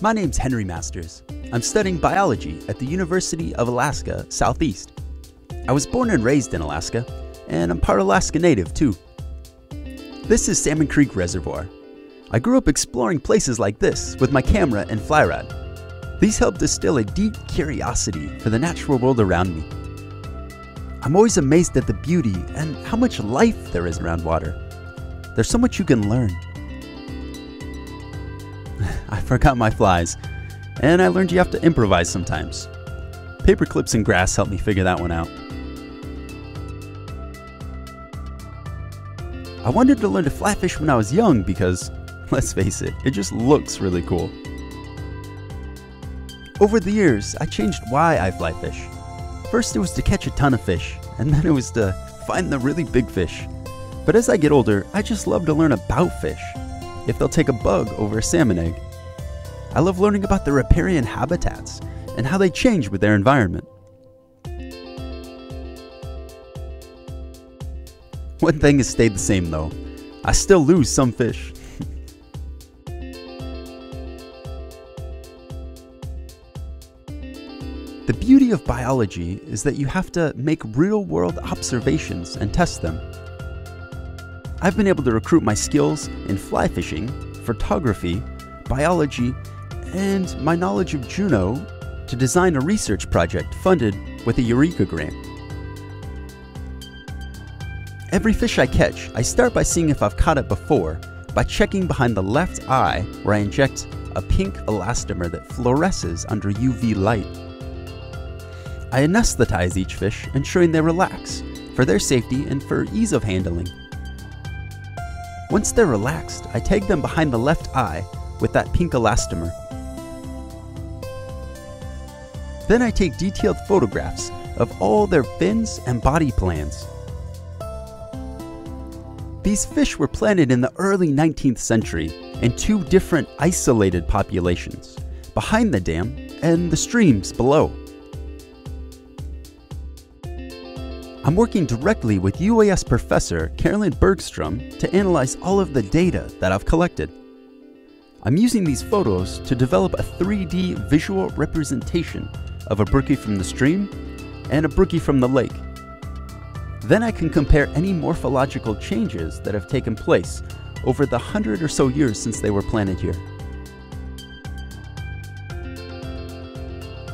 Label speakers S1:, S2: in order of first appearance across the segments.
S1: My name's Henry Masters. I'm studying biology at the University of Alaska Southeast. I was born and raised in Alaska, and I'm part Alaska native too. This is Salmon Creek Reservoir. I grew up exploring places like this with my camera and fly rod. These help distill a deep curiosity for the natural world around me. I'm always amazed at the beauty and how much life there is around water. There's so much you can learn. I forgot my flies, and I learned you have to improvise sometimes. Paper clips and grass helped me figure that one out. I wanted to learn to fly fish when I was young because, let's face it, it just looks really cool. Over the years, I changed why I fly fish. First, it was to catch a ton of fish, and then it was to find the really big fish. But as I get older, I just love to learn about fish. If they'll take a bug over a salmon egg, I love learning about the riparian habitats and how they change with their environment. One thing has stayed the same though I still lose some fish. the beauty of biology is that you have to make real world observations and test them. I've been able to recruit my skills in fly fishing, photography, biology, and my knowledge of Juneau to design a research project funded with a URECA grant. Every fish I catch, I start by seeing if I've caught it before by checking behind the left eye where I inject a pink elastomer that fluoresces under UV light. I anesthetize each fish, ensuring they relax for their safety and for ease of handling. Once they're relaxed, I tag them behind the left eye with that pink elastomer. Then I take detailed photographs of all their fins and body plans. These fish were planted in the early 19th century in two different isolated populations, behind the dam and the streams below. I'm working directly with UAS professor Carolyn Bergstrom to analyze all of the data that I've collected. I'm using these photos to develop a 3D visual representation of a brookie from the stream and a brookie from the lake. Then I can compare any morphological changes that have taken place over the hundred or so years since they were planted here.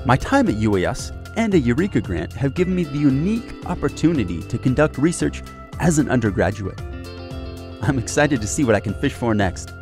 S1: My time at UAS and a URECA grant have given me the unique opportunity to conduct research as an undergraduate. I'm excited to see what I can fish for next.